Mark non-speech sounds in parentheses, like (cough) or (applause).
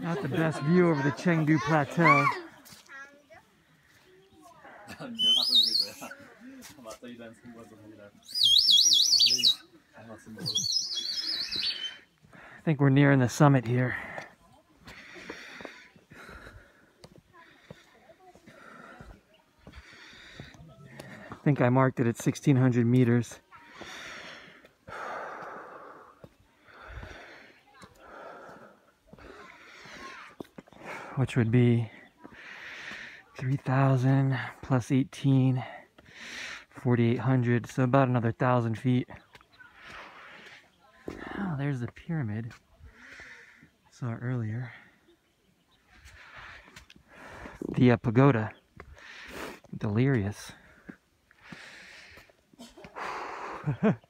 Not the best view over the Chengdu Plateau. I think we're nearing the summit here. I think I marked it at 1600 meters. Which would be 3000 plus 18, 4800, so about another thousand feet. Oh, there's the pyramid. Saw earlier. The uh, pagoda. Delirious. (sighs) (laughs)